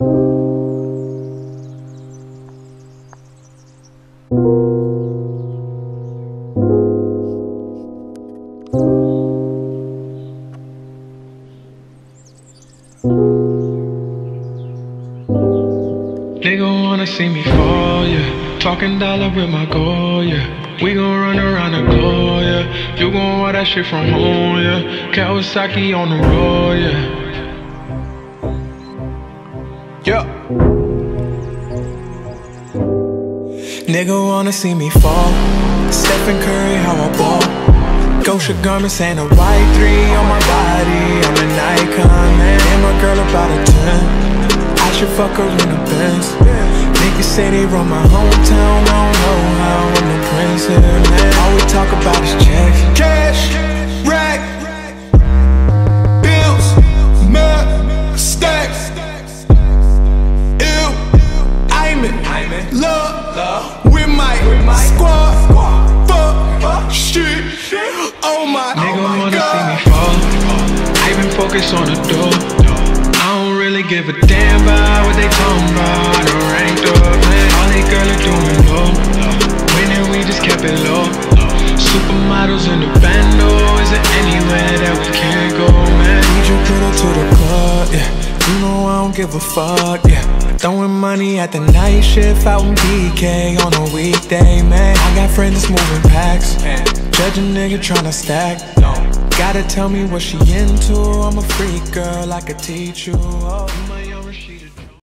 Nigga wanna see me fall, yeah. Talking dollar with my goal, yeah. We gon' run around the globe, yeah. You gon' want that shit from home, yeah. Kawasaki on the road, yeah. Yeah. Nigga wanna see me fall. Stephen Curry, how I ball. Gosha garments and a white three on my body. I'm an icon, man. And my girl about a 10. I should fuck her in a Benz. Niggas say they run my hometown. I in love with my squad. Fuck, shit. shit. Oh my, Nigga oh my wanna see me god. fall. I been focused on the door. I don't really give a damn about what they talking about. I done ranked up, man. All they girl are doing low. Winning, we just kept it low. Supermodels in the bando. Is it anywhere that we can't go, man? Need you put her to the club, yeah. You know I don't give a fuck, yeah. Throwing money at the night shift out in BK on a weekday, man. I got friends that's moving packs. Judge a nigga tryna stack. Gotta tell me what she into. I'm a freak girl, I could teach oh, you. Oh.